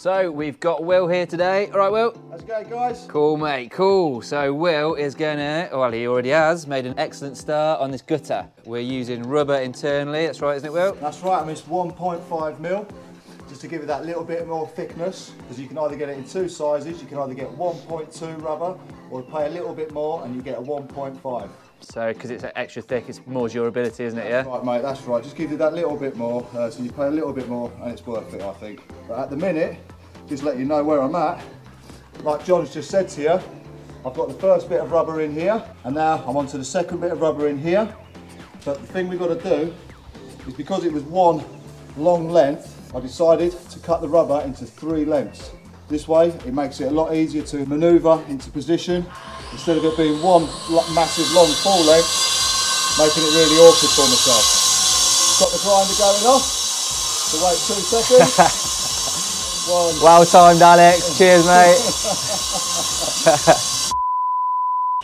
So we've got Will here today. All right, Will. How's it going, guys? Cool, mate. Cool. So Will is gonna, well, he already has made an excellent start on this gutter. We're using rubber internally. That's right, isn't it, Will? That's right, I mean, it's 1.5 mil, just to give it that little bit more thickness, because you can either get it in two sizes. You can either get 1.2 rubber, or pay a little bit more and you get a 1.5. So because it's extra thick, it's more durability, isn't it? Yeah. Right, mate, that's right. Just give it that little bit more, uh, so you pay a little bit more, and it's worth it, I think. But at the minute, just let you know where I'm at. Like John's just said to you, I've got the first bit of rubber in here, and now I'm onto the second bit of rubber in here. But the thing we've got to do is because it was one long length, I decided to cut the rubber into three lengths. This way, it makes it a lot easier to maneuver into position instead of it being one massive long full length, making it really awkward for myself. Got the grinder going off, so wait two seconds. Well timed, Alex. Cheers, mate.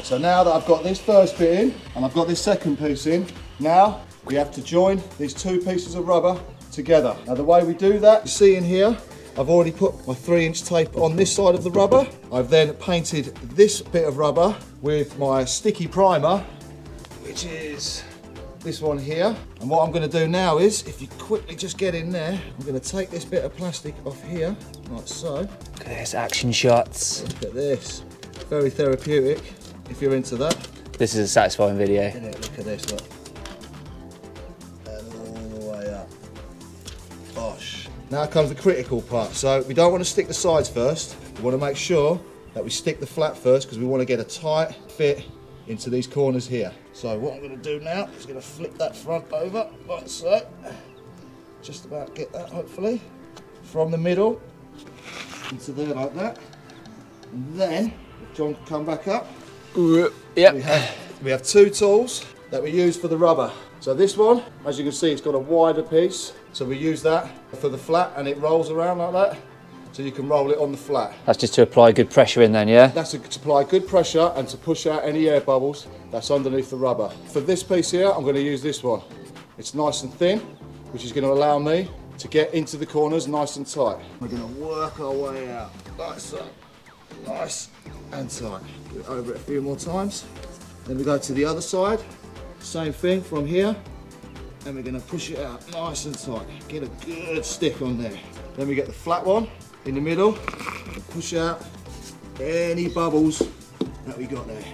So now that I've got this first bit in and I've got this second piece in, now we have to join these two pieces of rubber together. Now the way we do that, you see in here, I've already put my three inch tape on this side of the rubber. I've then painted this bit of rubber with my sticky primer, which is this one here. And what I'm gonna do now is, if you quickly just get in there, I'm gonna take this bit of plastic off here, like so. Look at this action shots. Look at this, very therapeutic, if you're into that. This is a satisfying video. Look at this, look. And all the way up. Bosh. Now comes the critical part. So we don't want to stick the sides first. We want to make sure that we stick the flat first because we want to get a tight fit into these corners here. So what I'm going to do now is going to flip that front over like so. Just about get that hopefully. From the middle into there like that. And then, John can come back up, we Yep. have, we have two tools that we use for the rubber. So this one, as you can see, it's got a wider piece. So we use that for the flat and it rolls around like that. So you can roll it on the flat. That's just to apply good pressure in then, yeah? That's to apply good pressure and to push out any air bubbles that's underneath the rubber. For this piece here, I'm going to use this one. It's nice and thin, which is going to allow me to get into the corners nice and tight. We're going to work our way out like so. Nice and tight. Do it over it a few more times. Then we go to the other side. Same thing from here. And we're going to push it out nice and tight. Get a good stick on there. Then we get the flat one in the middle. And push out any bubbles that we got there.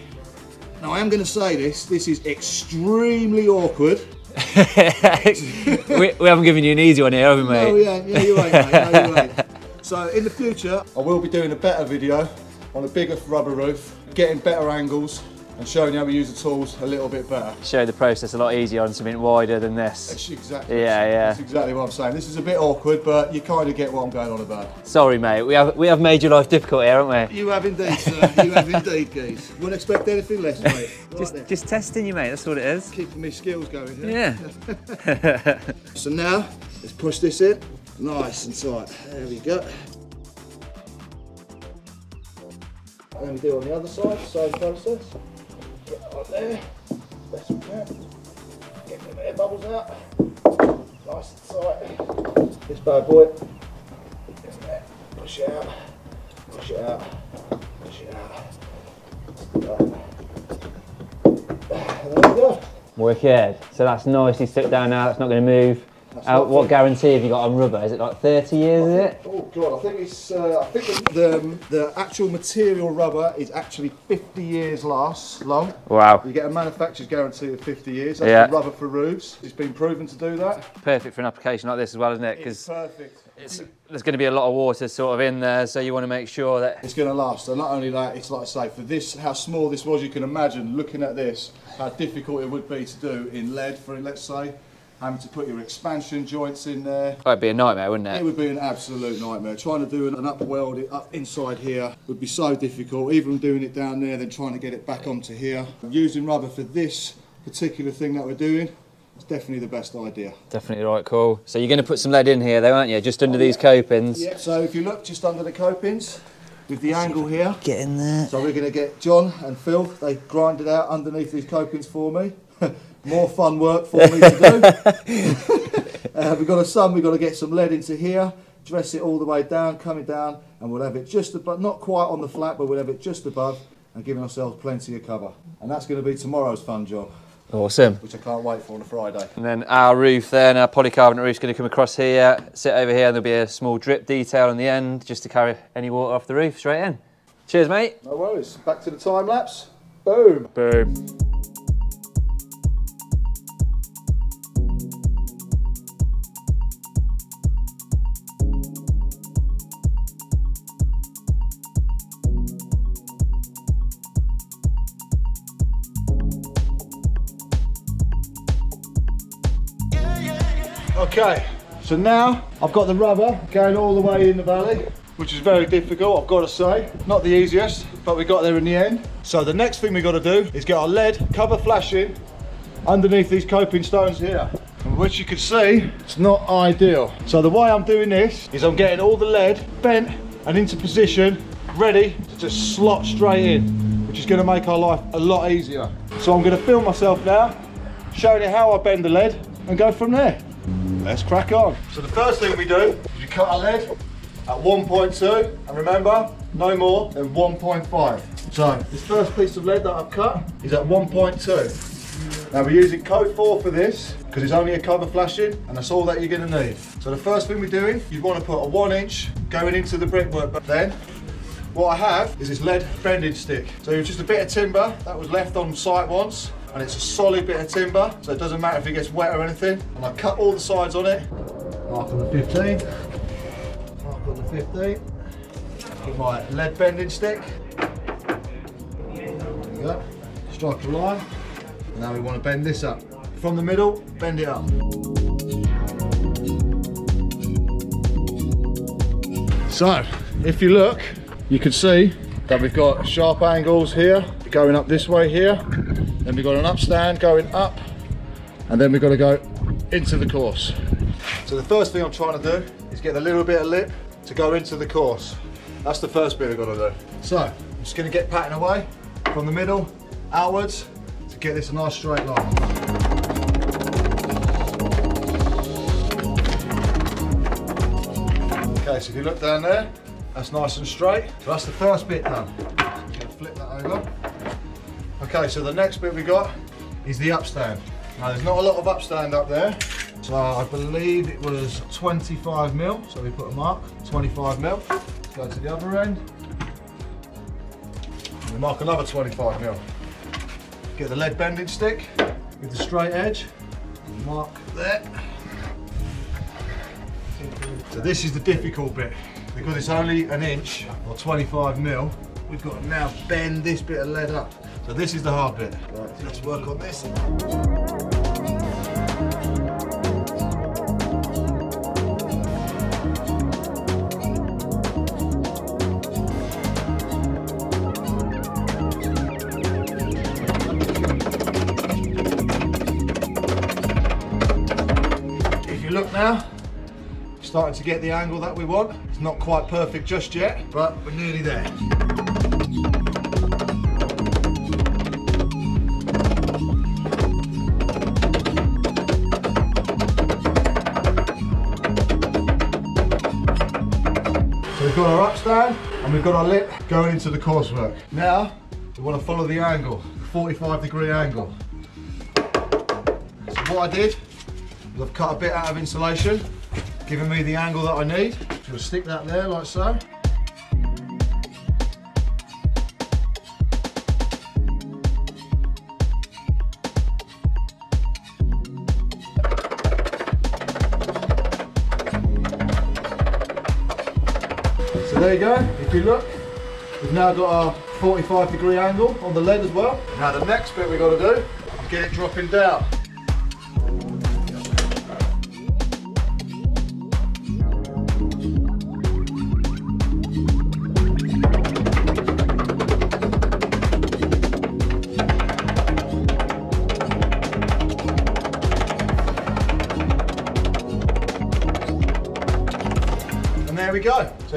Now I am going to say this, this is extremely awkward. we, we haven't given you an easy one here, have we, mate? Oh yeah, yeah, you're right, mate. No, you're right. So in the future, I will be doing a better video on a bigger rubber roof, getting better angles and showing you how we use the tools a little bit better. Show the process a lot easier on something wider than this. That's exactly, Yeah, yeah. That's exactly what I'm saying. This is a bit awkward, but you kind of get what I'm going on about. Sorry, mate. We have we have made your life difficult here, haven't we? You have indeed, sir. You have indeed, Keith. Wouldn't expect anything less, mate. Right Just then. just testing you, mate. That's what it is. keeping my skills going. here. Yeah. So now, let's push this in. Nice and tight. There we go. And then we do on the other side, same process. Get right there, best we can. Get the air bubbles out. Nice and tight. This bad boy. Get there. Push it out. Push it out. Push it out. And there we go. Wicked. So that's nicely stuck down now. That's not going to move. That's Uh, what fit. guarantee have you got on rubber? Is it like 30 years? Is it? Oh god, I think it's. Uh, I think the, the the actual material rubber is actually 50 years last long. Wow. You get a manufacturer's guarantee of 50 years. That's Yeah. rubber for roofs. It's been proven to do that. Perfect for an application like this as well, isn't it? It's Because perfect. there's going to be a lot of water sort of in there, so you want to make sure that It's going to last. And not only that, it's like I say, for this, how small this was, you can imagine looking at this, how difficult it would be to do in lead, for let's say, having to put your expansion joints in there. that'd be a nightmare, wouldn't It it? would be an absolute nightmare. Trying to do an, up weld it up inside here would be so difficult. Even doing it down there, then trying to get it back onto here. Using rubber for this particular thing that we're doing is definitely the best idea. Definitely right, call. So you're going to put some lead in here, though, aren't you? Just under these copings. Yeah. So if you look just under the copings, with the angle here, Get in there. so we're going to get John and Phil. They grind it out underneath these copings for me. More fun work for me to do. uh, we've got a sun. We've got to get some lead into here. dress it all the way down, coming down, and we'll have it just above, not quite on the flat, but we'll have it just above and giving ourselves plenty of cover. And that's going to be tomorrow's fun job, Awesome. which I can't wait for on a Friday. And then our roof then, our polycarbonate roof's going to come across here, sit over here, and there'll be a small drip detail on the end just to carry any water off the roof straight in. Cheers, mate. No worries. Back to the time lapse. Boom. Boom. So now I've got the rubber going all the way in the valley, which is very difficult, I've got to say. Not the easiest, but we got there in the end. So the next thing we've got to do is get our lead cover flashing underneath these coping stones here. Which you can see, it's not ideal. So the way I'm doing this is I'm getting all the lead bent and into position, ready to just slot straight in, which is going to make our life a lot easier. So I'm going to film myself now, showing you how I bend the lead and go from there. Let's crack on. So the first thing we do is we cut our lead at 1.2 and remember, no more than 1.5. So this first piece of lead that I've cut is at 1.2. Now we're using code 4 for this because it's only a cover flashing and that's all that you're going to need. So the first thing we're doing, you'd want to put a 1 inch going into the brickwork but then what I have is this lead bending stick. So it's just a bit of timber that was left on site once and it's a solid bit of timber so it doesn't matter if it gets wet or anything. And I cut all the sides on it. Mark on the 15. Mark on the 15. With my lead bending stick. There. Strike a line. Now we want to bend this up. From the middle, bend it up. So, if you look, you can see that we've got sharp angles here, going up this way here. Then we've got an upstand going up, and then we've got to go into the course. So the first thing I'm trying to do is get a little bit of lip to go into the course. That's the first bit I've got to do. So, I'm just going to get patting away from the middle, outwards, to get this a nice straight line. Okay, so if you look down there, that's nice and straight. So that's the first bit done. Flip that over. Okay, so the next bit we got is the upstand. Now there's not a lot of upstand up there. So I believe it was 25 mil. So we put a mark, 25 mil. Let's go to the other end. We mark another 25 mil. Get the lead bending stick with the straight edge. Mark there. So this is the difficult bit because it's only an inch or 25 mil. We've got to now bend this bit of lead up. So this is the hard bit. Right, let's work on this. If you look now, starting to get the angle that we want. It's not quite perfect just yet, but we're nearly there. And we've got our lip going into the coursework. Now, we want to follow the angle, 45 degree angle. So what I did, is I've cut a bit out of insulation giving me the angle that I need. Just stick that there like so. So there you go, if you look, we've now got our 45 degree angle on the lead as well. Now the next bit we've got to do is get it dropping down.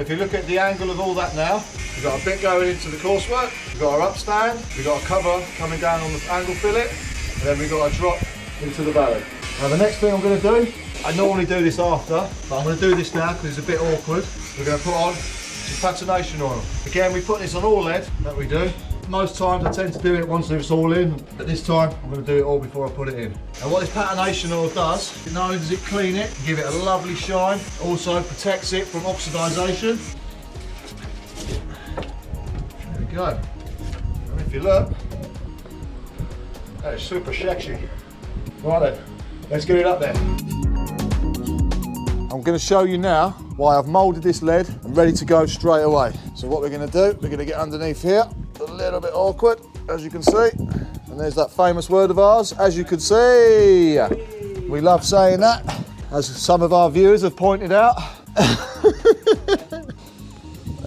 If you look at the angle of all that now, we've got a bit going into the coursework, we've got our upstand, we've got a cover coming down on the angle fillet, and then we've got a drop into the valley. Now the next thing I'm going to do I normally do this after, but I'm going to do this now because it's a bit awkward. We're going to put on some patination oil. Again, we put this on all lead that we do. Most times I tend to do it once it's all in, but this time I'm going to do it all before I put it in. And what this patination oil does, not only does it clean it, give it a lovely shine, also protects it from oxidisation. There we go. And if you look, that is super sexy. Right then, let's get it up there. I'm going to show you now why I've moulded this lead and ready to go straight away. So what we're going to do, we're going to get underneath here, a little bit awkward, as you can see. And there's that famous word of ours, as you can see. We love saying that, as some of our viewers have pointed out. there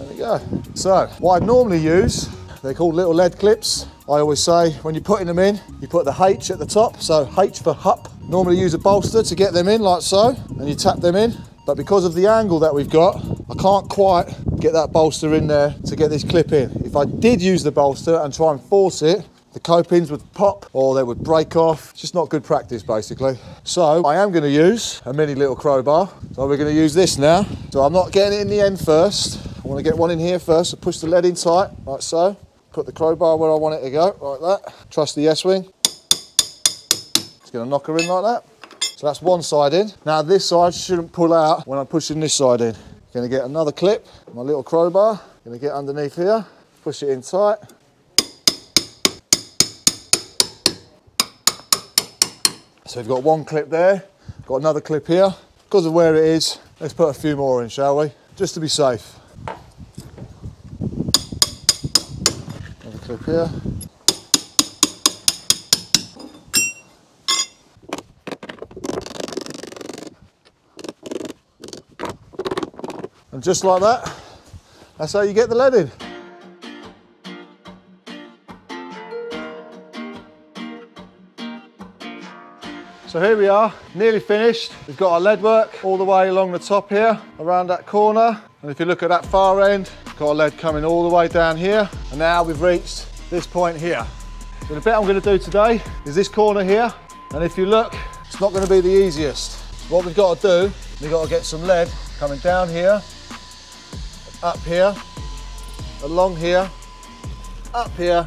we go. So, what I normally use, they're called little lead clips. I always say when you're putting them in, you put the H at the top, so H for hup. Normally use a bolster to get them in like so, and you tap them in. But because of the angle that we've got, I can't quite get that bolster in there to get this clip in. If I did use the bolster and try and force it, the copings would pop or they would break off. It's just not good practice basically. So I am going to use a mini little crowbar. So we're going to use this now. So I'm not getting it in the end first. I want to get one in here first. So push the lead in tight like so. Put the crowbar where I want it to go, like that. Trust the S-wing. It's going to knock her in like that. So that's one side in. Now this side shouldn't pull out when I'm pushing this side in. To get another clip, my little crowbar. To get underneath here, push it in tight. So we've got one clip there, got another clip here. Because of where it is, let's put a few more in, shall we? Just to be safe. Another clip here. And just like that, that's how you get the lead in. So here we are, nearly finished. We've got our lead work all the way along the top here, around that corner. And if you look at that far end, got our lead coming all the way down here. And now we've reached this point here. So the bit I'm gonna do today is this corner here. And if you look, it's not gonna be the easiest. What we've got to do, we've got to get some lead coming down here, up here, along here, up here,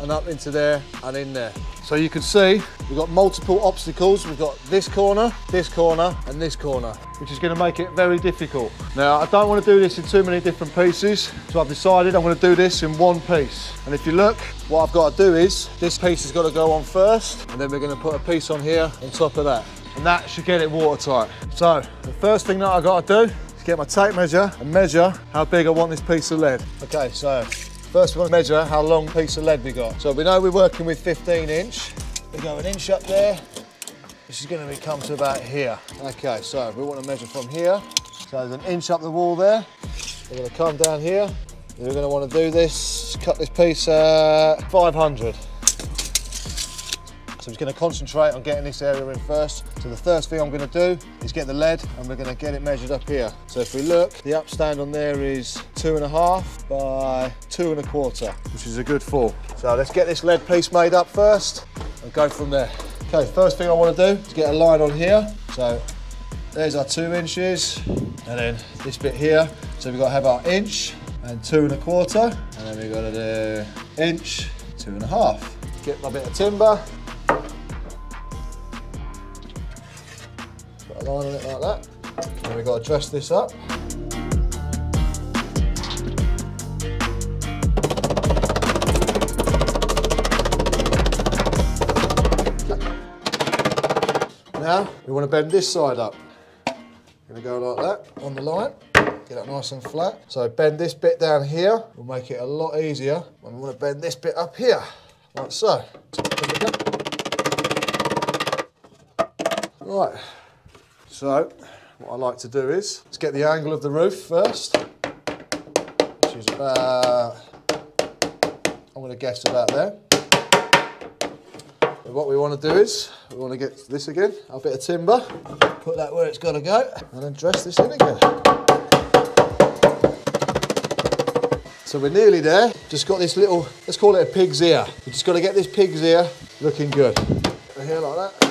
and up into there and in there. So you can see we've got multiple obstacles. We've got this corner, this corner, and this corner, which is going to make it very difficult. Now, I don't want to do this in too many different pieces, so I've decided I'm going to do this in one piece. And if you look, what I've got to do is, this piece has got to go on first, and then we're going to put a piece on here on top of that. And that should get it watertight. So, the first thing that I've got to do is get my tape measure and measure how big I want this piece of lead. Okay, so First we want to measure how long piece of lead we got. So we know we're working with 15 inch. We go an inch up there. This is going to come to about here. Okay, so we want to measure from here. So there's an inch up the wall there. We're going to come down here. We're going to want to do this, cut this piece at 500. I'm just going to concentrate on getting this area in first. So the first thing I'm going to do is get the lead and we're going to get it measured up here. So if we look, the upstand on there is two and a half by two and a quarter, which is a good fall. So let's get this lead piece made up first and go from there. Okay, first thing I want to do is get a line on here. So there's our two inches and then this bit here. So we've got to have our inch and two and a quarter and then we've got to do inch, two and a half. Get my bit of timber, line on it like that. And we've got to dress this up. Now, we want to bend this side up. Gonna go like that on the line. Get it nice and flat. So bend this bit down here will make it a lot easier. And we want to bend this bit up here, like so. Right, so what I like to do is, let's get the angle of the roof first, which is about, I'm going to guess about there. And what we want to do is, we want to get this again, a bit of timber, put that where it's got to go, and then dress this in again. So we're nearly there. Just got this little, let's call it a pig's ear. We just got to get this pig's ear looking good. Here like that.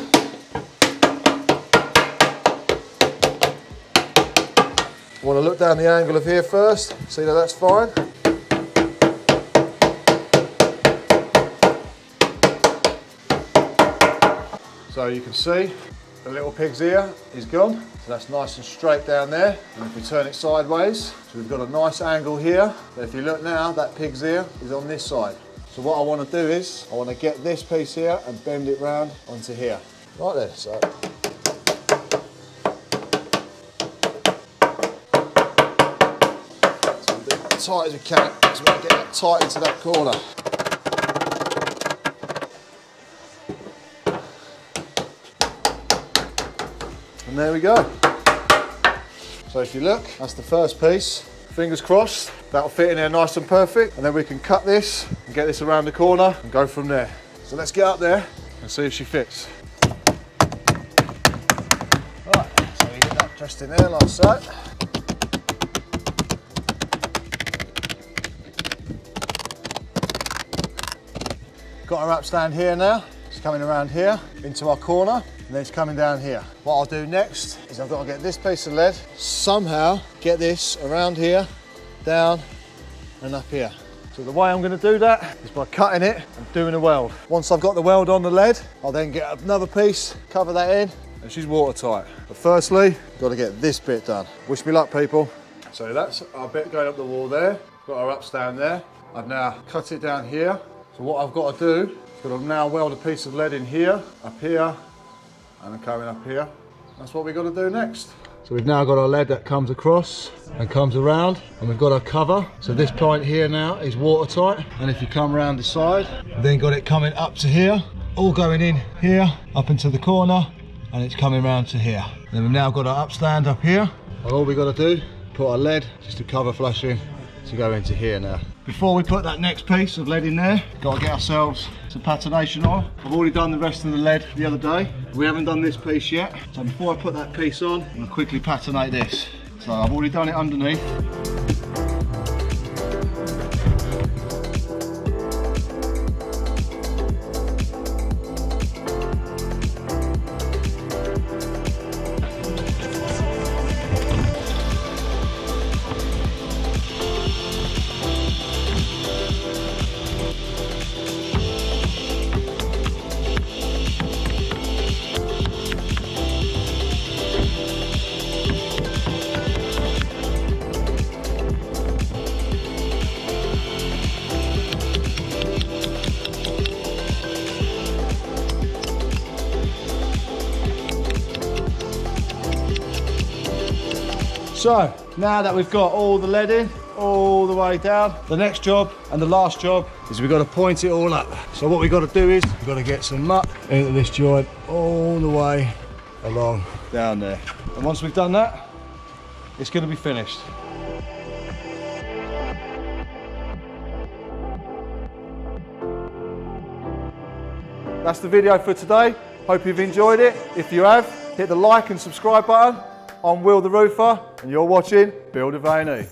Want to look down the angle of here first, see that that's fine. So you can see the little pig's ear is gone. So that's nice and straight down there. And if we turn it sideways, so we've got a nice angle here. But if you look now, that pig's ear is on this side. So what I want to do is, I want to get this piece here and bend it round onto here. Right. So. So tight as we can, so we can get that tight into that corner. And there we go. So if you look, that's the first piece. Fingers crossed, that'll fit in there nice and perfect. And then we can cut this and get this around the corner and go from there. So let's get up there and see if she fits. Right, so we get that just in there like so. Got our upstand here now. It's coming around here into our corner and then it's coming down here. What I'll do next is I've got to get this piece of lead, somehow get this around here, down and up here. So the way I'm going to do that is by cutting it and doing a weld. Once I've got the weld on the lead, I'll then get another piece, cover that in, and she's watertight. But firstly, got to get this bit done. Wish me luck, people. So that's our bit going up the wall there. Got our upstand there. I've now cut it down here. So what I've got to do is got to now weld a piece of lead in here, up here, and then coming up here. That's what we've got to do next. So we've now got our lead that comes across and comes around and we've got our cover. So this point here now is watertight and if you come around the side, then got it coming up to here, all going in here, up into the corner and it's coming around to here. Then we've now got our upstand up here and all we've got to do, put our lead, just a cover flashing to go into here now. Before we put that next piece of lead in there, got to get ourselves some patination on. I've already done the rest of the lead the other day. We haven't done this piece yet. So before I put that piece on, I'm gonna quickly patinate this. So I've already done it underneath. So now that we've got all the lead in, all the way down, the next job and the last job is we've got to point it all up. So what we've got to do is we've got to get some muck into this joint all the way along down there. And once we've done that, it's going to be finished. That's the video for today. Hope you've enjoyed it. If you have, hit the like and subscribe button. I'm Will the Roofer, and you're watching Build of A&E.